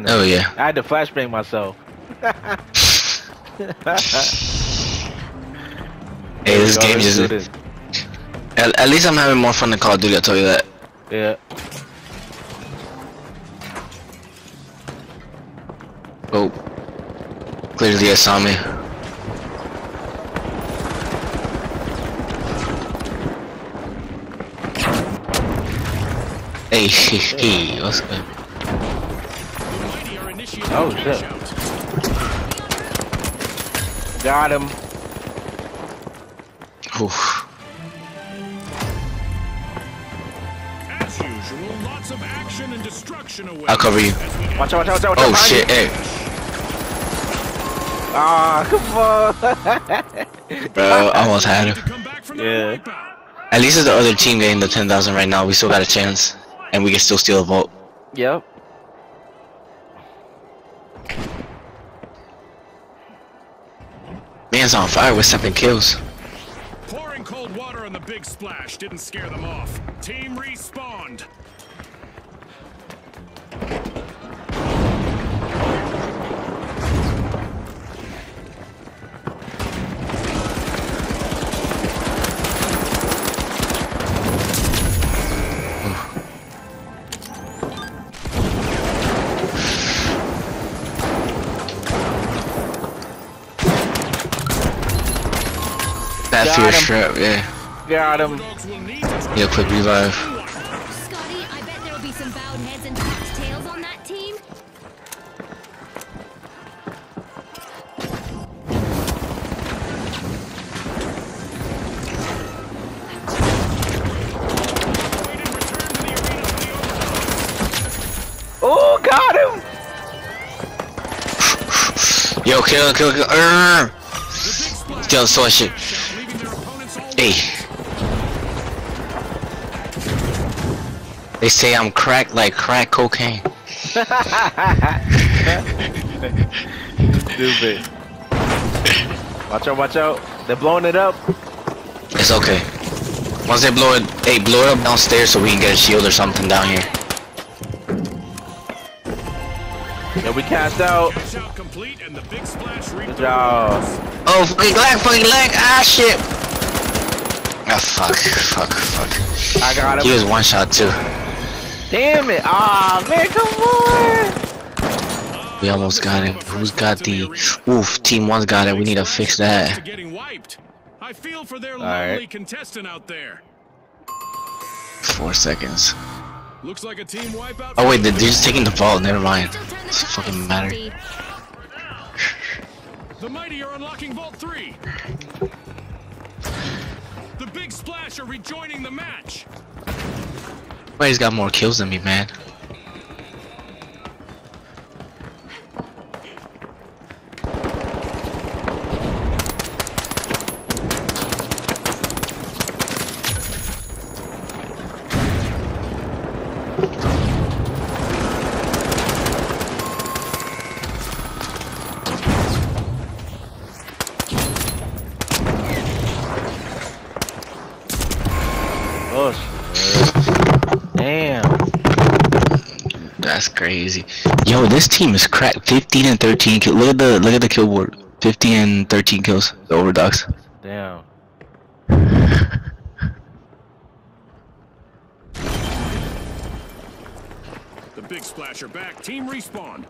Oh yeah. I had to flashbang myself. Hey, this game let's just. do this. At, at least I'm having more fun than Call of Duty. I'll tell you that. Yeah. Oh. Clearly, I saw me. Hey, hey, what's good? Mighty are initiating Oh, shit. Got him. Oof. As usual, lots of action and destruction away. I'll cover you. As we Watch out, watch out, watch out. Oh shit, you. hey. Ah, come on. Bro, I almost had him. come back from that Yeah. At least it's the other team getting the 10,000 right now. We still got a chance. And we can still steal a vault. yep. Man's on fire with seven kills. Pouring cold water on the big splash didn't scare them off. Team respawned. That Got fear him. strap, yeah. Got him. Dogs will need to Yeah, quick revive. Scotty, I bet there'll be some bowed heads and tucked tails on that team. wait and return to the arena for the overtime. Oh, got him. Yo, kill, kill, kill. Urgh. The big splash so shit. Cash-out, leaving their opponents all Hey. They say I'm cracked like crack cocaine. Stupid. Watch out, watch out. They're blowing it up. It's okay. Once they blow it, hey, blow it up downstairs so we can get a shield or something down here. Yeah, we cast out. Cash-out complete and the big splash Good job. Oh, fucking lag, fucking lag, ah, shit. Ah, fuck, fuck, fuck. I got him. He was one shot too. Damn it. Ah, man, come on. We almost got him. Who's got the? Oof, team one's got it. We need to fix To that. getting wiped. I feel for their right. lonely contestant out there. Four seconds. Looks like a team wipeout. Oh for wait, the they're just taking the vault. Never mind. Still turn the Doesn't fucking matter. The mighty are unlocking Vault 3. The big splash are rejoining the match. Somebody's got more kills than me, man. Oh, shit. Damn. That's crazy. Yo, this team is cracked. 15 and 13 kill. Look at the look at the kill board. 15 and 13 kills. The overdogs. Damn. The big splasher back. Team respawn.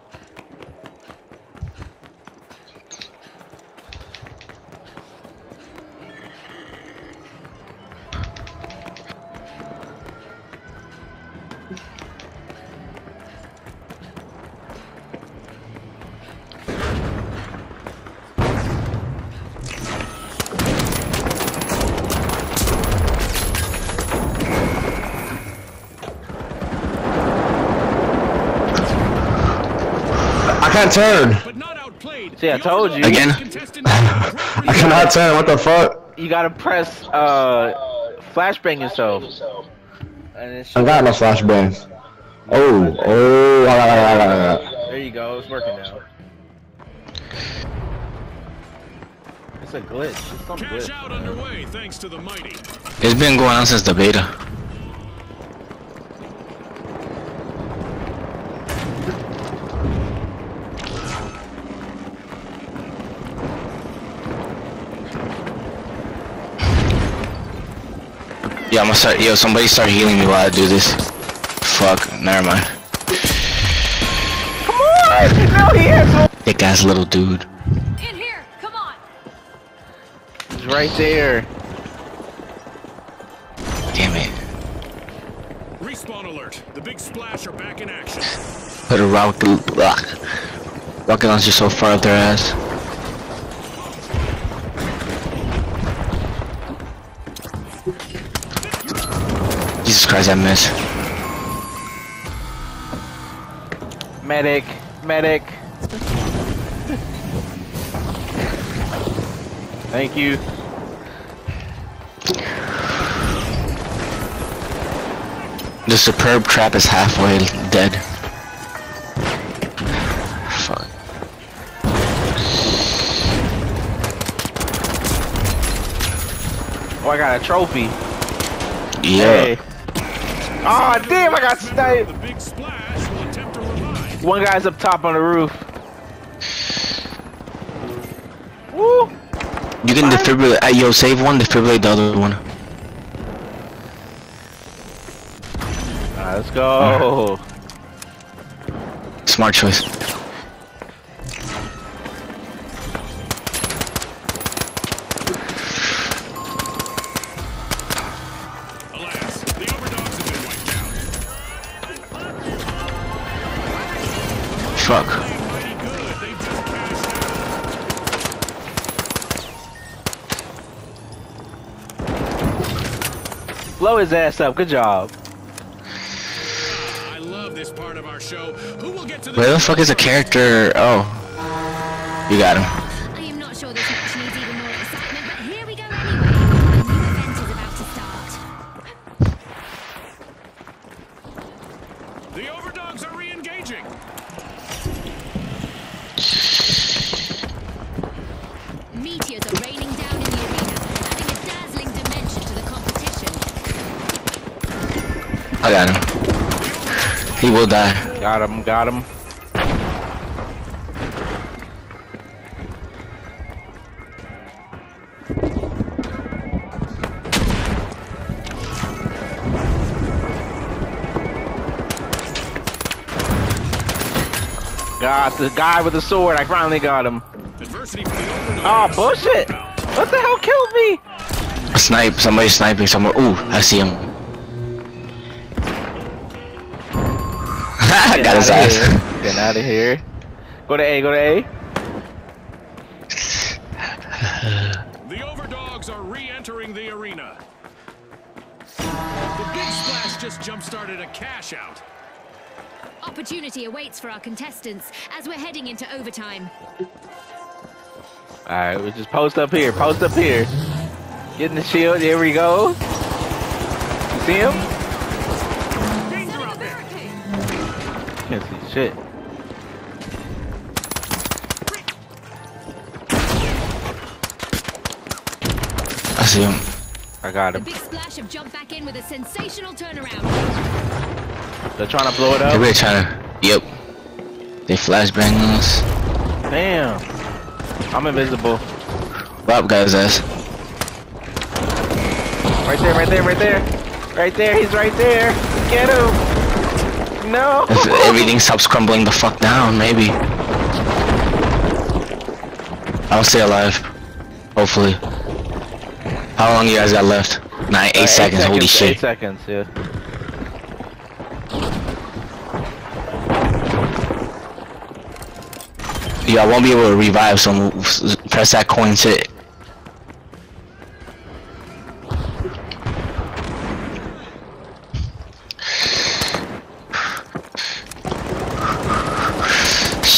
Can't turn. But not outplayed. See, I told you. Again? contestant has a great I cannot turn. What the fuck? You gotta press, uh, flashbang yourself. And I got no flashbangs. Oh, oh, ah, ah, ah. There you go. It's working now. It's a glitch. It's some Cash glitch. out underway thanks to the mighty. It's been going on since the beta. Yo, I'm gonna start. Yo, somebody start healing me while I do this. Fuck. Never mind. Come on! No, he has one. Thick ass little dude. In here, come on. He's right there. Damn it. Respawn alert. The big splash are back in action. Put a rocket. Ugh. Rocket launcher so far up their ass. Jesus Christ, I missed. Medic, medic. Thank you. The superb trap is halfway dead. Fuck. Oh, I got a trophy. Yeah. Hey. Oh, damn, I got sniped. The big splash will attempt to revive. One guy's up top on the roof. Woo! You can defibrillate. Uh, yo, save one, defibrillate the other one. Alright, let's go. Smart choice. Out. Blow his ass up. Good job. I love this part of our show. Who will get to the Where the fuck is the character? Oh. You got him. I got him. He will die. Got him, got him. Got the guy with the sword. I finally got him. Adversity for the overdogs. Oh, ah, bullshit! What the hell killed me? Snipe. Somebody sniping somewhere. Ooh, I see him. Got his outta ass. Here. Get out of here. Go to A, go to A. The overdogs are re-entering the arena. The big splash just jump-started a cash out. Opportunity awaits for our contestants as we're heading into overtime. Alright, we just post up here. Post up here. Getting the shield. There we go. You see him? Can't see shit. I see him. I got The him. big splash have jumped back in with a sensational turnaround. They're trying to blow it up. They're really trying to. Yep. They flashbang us. Damn. I'm invisible. Bob got his ass. Right there, right there, right there. Right there, he's right there. Get him. No. If everything stops crumbling the fuck down, maybe. I'll stay alive. Hopefully. How long you guys got left? Nine, eight, Uh, seconds. Holy Eight shit. seconds, yeah. Yeah, I won't be able to revive, so press that coin shit.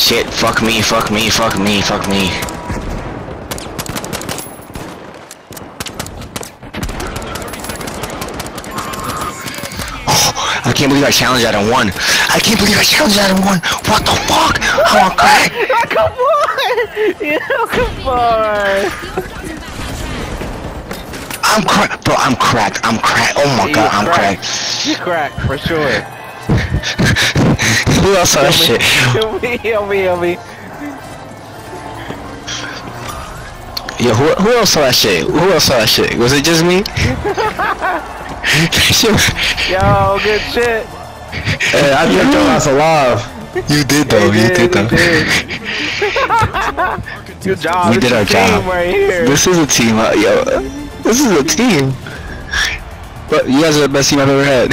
Shit, fuck me, fuck me, fuck me, fuck me. Oh, I can't believe I challenged Adam one. I can't believe I challenged Adam one. What the fuck? I'm on crack. come on! Yeah, come on! I'm cracked, bro. I'm cracked. I'm cracked. Oh my You god, I'm cracked. You cracked, for sure. Who else saw that shit? Heal me, heal me, heal me. Yo, who, who else saw that shit? Who else saw that shit? Was it just me? Yo, good shit. Hey, I kept your ass alive. you did though. We You did did, though. did. Good job. We This did our is a team job. right here. This is a team, uh, yo. This is a team. But you guys are the best team I've ever had.